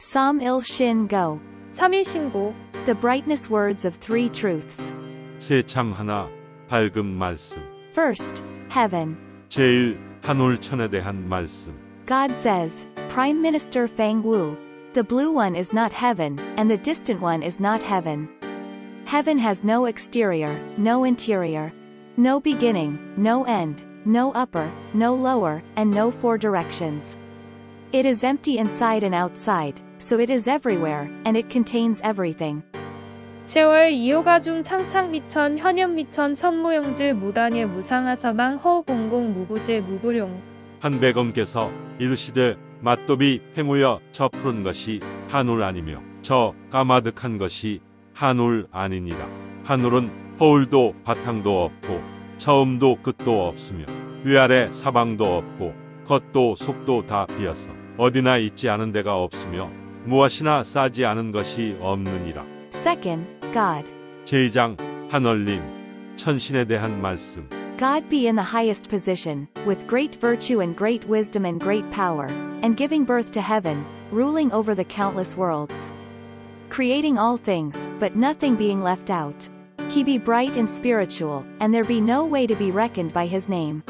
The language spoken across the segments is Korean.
Sam il shin go. 3일 신고, The brightness words of three truths. 새참 하나 밝은 말씀. First, heaven. 제일 한올천에 대한 말씀. God says, Prime Minister Fang Wu. The blue one is not heaven, and the distant one is not heaven. Heaven has no exterior, no interior. No beginning, no end, no upper, no lower, and no four directions. It is empty inside and outside, so it is everywhere, and it contains everything. 제월 이호가 중 창창 미천 현현 미천 천무용즈 무단예 무상하사망 허공공 무구제 무구룡 한백엄께서 이르시되 맛도비 행우여 저 푸른 것이 한울 아니며 저 까마득한 것이 한울 아니니라. 한울은 허울도 바탕도 없고 처음도 끝도 없으며 위아래 사방도 없고 겉도 속도 다 비어서 어디나 있지 않은 데가 없으며 무엇이나 싸지 않은 것이 없느니라. Second, God. 제2장 한얼림 천신에 대한 말씀 God be in the highest position, with great virtue and great wisdom and great power, and giving birth to heaven, ruling over the countless worlds. Creating all things, but nothing being left out. He be bright and spiritual, and there be no way to be reckoned by his name.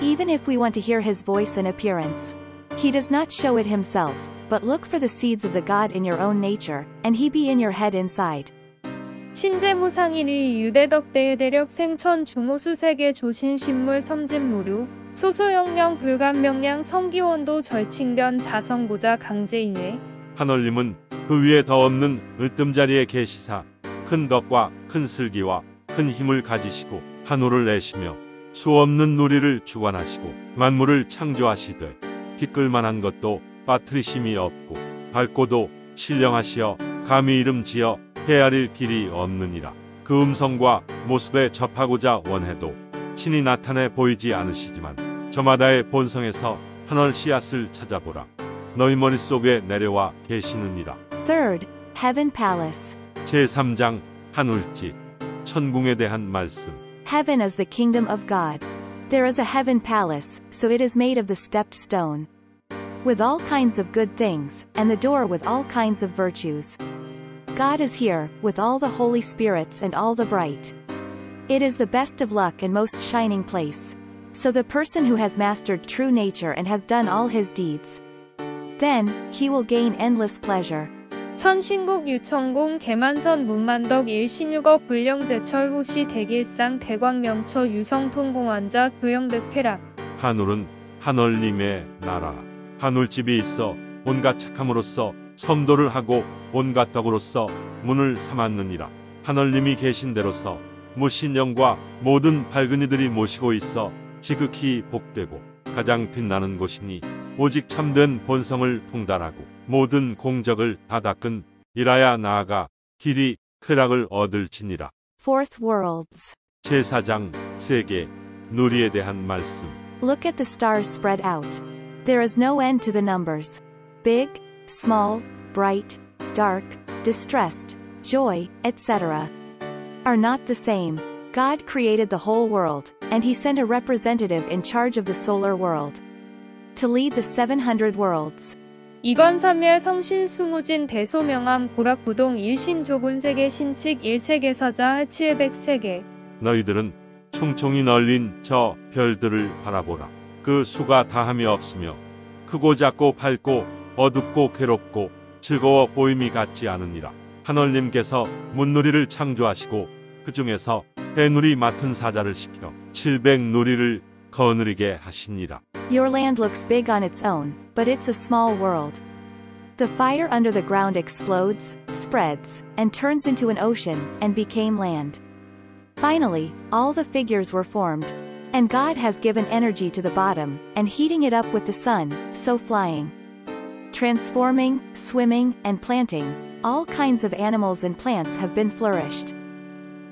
Even if we want to hear his voice and appearance. He does not show it himself, but look for the seeds of the God in your own nature, and he be in your head inside. 신재무상인의 유대덕대의 대력 생천 중호수 세계 조신신물 섬진무류 소소영명 불감명량 성기원도 절칭변 자성보자 강제인회 한얼림은 그 위에 더 없는 으뜸자리에 계시사 큰 덕과 큰 슬기와 큰 힘을 가지시고 한우를 내시며 수 없는 누리를 주관하시고 만물을 창조하시되 기끌만한 것도 빠트리심이 없고 밝고도 신령하시어 감히 이름 지어 헤아릴 길이 없느니라 그 음성과 모습에 접하고자 원해도 친히 나타내 보이지 않으시지만 저마다의 본성에서 한얼 씨앗을 찾아보라 너희 머릿속에 내려와 계시느니라 Third, Heaven Palace. 제3장 한울집 천궁에 대한 말씀 Heaven is the kingdom of God. There is a heaven palace, so it is made of the stepped stone. With all kinds of good things, and the door with all kinds of virtues. God is here, with all the holy spirits and all the bright. It is the best of luck and most shining place. So the person who has mastered true nature and has done all his deeds. Then, he will gain endless pleasure. 천신국 유천공 개만선 문만덕 일신육업 불령제철 호시 대길상 대광명처 유성통공환자 교영득쾌락 한울은 한얼님의 나라 한울집이 있어 온갖 착함으로써 섬도를 하고 온갖 덕으로써 문을 삼았느니라 한얼님이 계신 데로서 무신령과 모든 밝은 이들이 모시고 있어 지극히 복되고 가장 빛나는 곳이니 오직 참된 본성을 통달하고 모든 공적을 다 닦은 이라야 나아가 길이 쾌락을 얻을지니라 Fourth Worlds. 제4장 세계 누리에 대한 말씀 Look at the stars spread out. There is no end to the numbers. Big, small, bright, dark, distressed, joy, etc. are not the same. God created the whole world, and he sent a representative in charge of the solar world. To lead the 700 worlds. 이건삼멸 성신 수무진 대소명암 보락부동 일신조군세계 신칙 일세계서자 700세계 너희들은 총총이 널린 저 별들을 바라보라. 그 수가 다함이 없으며 크고 작고 밝고 어둡고 괴롭고 즐거워 보임이 같지 않으니라. 하늘님께서 문누리를 창조하시고 그 중에서 해누리 맡은 사자를 시켜 700누리를 거느리게 하시니라. Your land looks big on its own, but it's a small world. The fire under the ground explodes, spreads, and turns into an ocean, and became land. Finally, all the figures were formed. And God has given energy to the bottom, and heating it up with the sun, so flying. Transforming, swimming, and planting, all kinds of animals and plants have been flourished.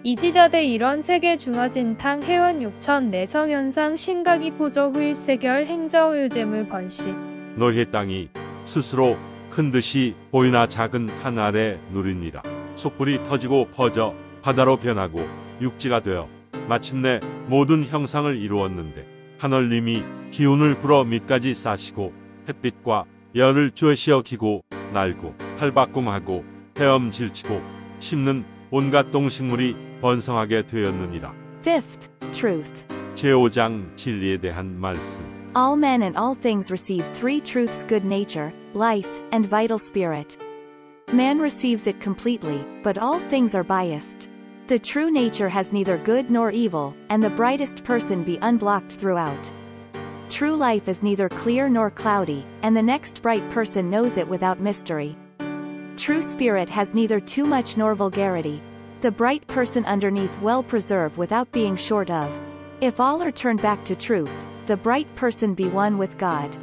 이지자대 이런 세계 중어진탕 회원 6천 내성현상 신각이 포저 후일세결 행저우유재물 번시 너희 땅이 스스로 큰 듯이 보이나 작은 한 알에 누리니라. 속불이 터지고 퍼져 바다로 변하고 육지가 되어 마침내 모든 형상을 이루었는데 하늘님이 기운을 불어 밑까지 싸시고 햇빛과 열을 쬐시어 기고 날고 탈바꿈하고 헤엄질치고 씹는 온갖 동식물이 번성하게 되었느니라. Fifth, truth. 제5장 진리에 대한 말씀. All men and all things receive three truths good nature, life, and vital spirit. Man receives it completely, but all things are biased. The true nature has neither good nor evil, and the brightest person be unblocked throughout. True life is neither clear nor cloudy, and the next bright person knows it without mystery. True spirit has neither too much nor vulgarity. The bright person underneath well preserve without being short of. If all are turned back to truth, the bright person be one with God.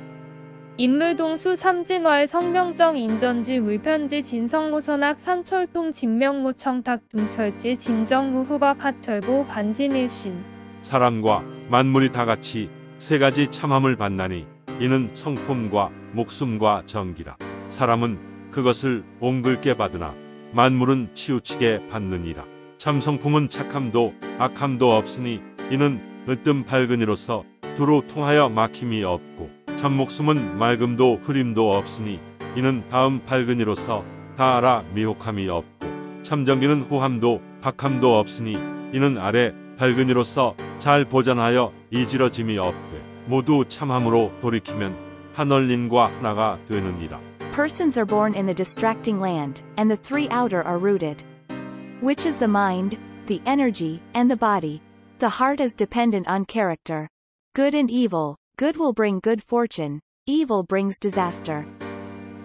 인물동수 삼진왈 성명정 인전지 물편지 진성무선학 산철통 진명무 청탁 둥철지 진정무 후박 핫철보 반진일신 사람과 만물이 다 같이 세 가지 참함을 받나니 이는 성품과 목숨과 정기라. 사람은 그것을 옹글게 받으나 만물은 치우치게 받느니라. 참 성품은 착함도 악함도 없으니 이는 으뜸 밝은이로서 두루 통하여 막힘이 없고 참 목숨은 맑음도 흐림도 없으니 이는 다음 밝은이로서 다 알아 미혹함이 없고 참 정기는 후함도 박함도 없으니 이는 아래 밝은이로서 잘 보전하여 이지러짐이 없되 모두 참함으로 돌이키면 하늘림과 하나가 되느니라. Persons are born in the distracting land, and the three outer are rooted. Which is the mind, the energy, and the body. The heart is dependent on character. Good and evil, good will bring good fortune, evil brings disaster.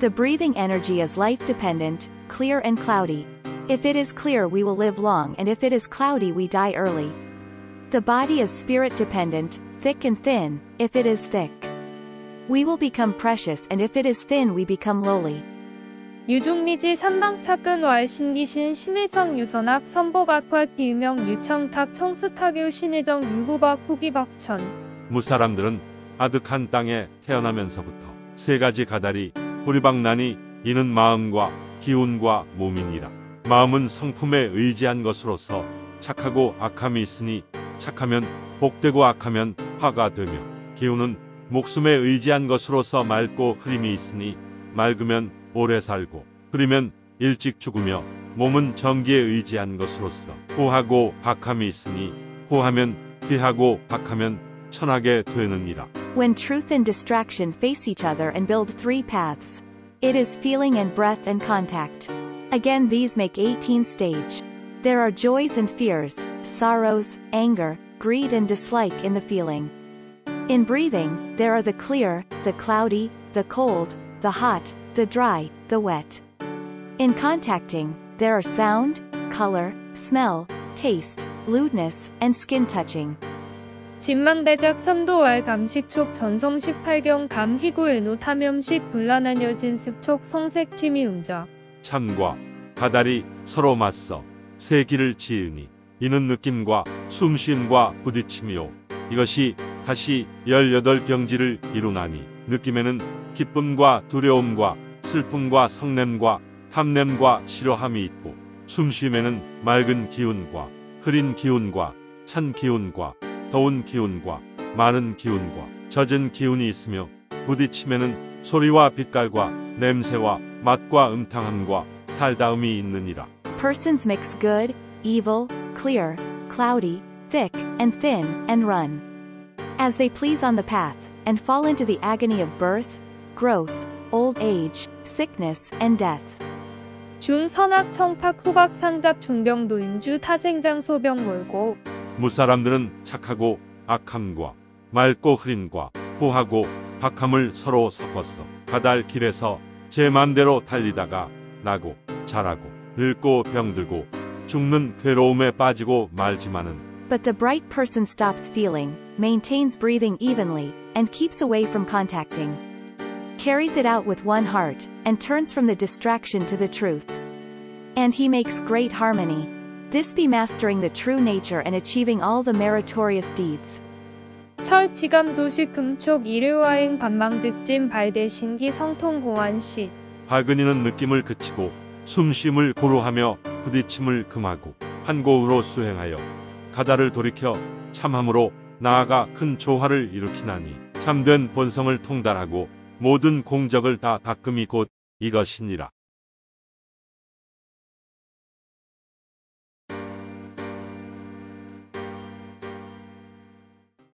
The breathing energy is life dependent, clear and cloudy. If it is clear we will live long and if it is cloudy we die early. The body is spirit dependent, thick and thin, if it is thick. We will become precious and if it is thin we become lowly. 유중미지 삼방착근왈 신기신 심일성 유선학 선보각화 기유명 유청탁 청수탁유 신의정 유후박 후기박천 무사람들은 아득한 땅에 태어나면서부터 세 가지 가달이 뿌리박나니 이는 마음과 기운과 몸이니라. 마음은 성품에 의지한 것으로서 착하고 악함이 있으니 착하면 복되고 악하면 화가 되며 기운은 목숨에 의지한 것으로서 맑고 흐림이 있으니 맑으면 오래 살고 흐리면 일찍 죽으며 몸은 정기에 의지한 것으로서 호하고 박함이 있으니 호하면 귀하고 박하면 천하게 되느니라. When truth and distraction face each other and build three paths. It is feeling and breath and contact. Again these make 18 stage. There are joys and fears, sorrows, anger, greed and dislike in the feeling. In breathing, there are the clear, the cloudy, the cold, the hot, the dry, the wet. In contacting, there are sound, color, smell, taste, lewdness, and skin touching. 진망대작 삼도왈 감식촉 전성 18경 감 희구일노 탐염식 불란한 여진 습촉 성색 취미 음적 참과 가달이 서로 맞서 새 길을 지으니 이는 느낌과 숨쉼과 부딪힘이요 이것이 다시 18병지를 이루나니 느낌에는 기쁨과 두려움과 슬픔과 성냄과 탐냄과 싫어함이 있고 숨쉼에는 맑은 기운과 흐린 기운과 찬 기운과 더운 기운과 많은 기운과 젖은 기운이 있으며 부딪힘에는 소리와 빛깔과 냄새와 맛과 음탕함과 살다움이 있느니라. Persons mix good, evil, clear, cloudy, thick, and thin, and run. As they please on the path, and fall into the agony of birth, growth, old age, sickness, and death. 중선학 청탁 후박 상잡 중병 노인주 타생장 소병 몰고 무사람들은 착하고 악함과 맑고 흐린과 후하고 박함을 서로 섞었어. 가달 길에서 제 맘대로 달리다가 나고 자라고 늙고 병들고 죽는 괴로움에 빠지고 말지만은 But the bright person stops feeling, maintains breathing evenly, and keeps away from contacting. Carries it out with one heart, and turns from the distraction to the truth. And he makes great harmony. This be mastering the true nature and achieving all the meritorious deeds. 철 지감 조식 금촉 일요와행 반망직진 발대 신기 성통 공안시 밝은이는 느낌을 그치고 숨쉼을 고루하며 부딪힘을 금하고 한고으로 수행하여 가다를 돌이켜 참함으로 나아가 큰 조화를 일으키나니 참된 본성을 통달하고 모든 공적을 다 닦음이 곧 이것이니라.